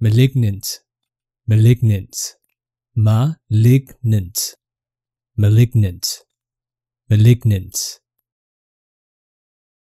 malignant, malignant, malignant, malignant, malignant.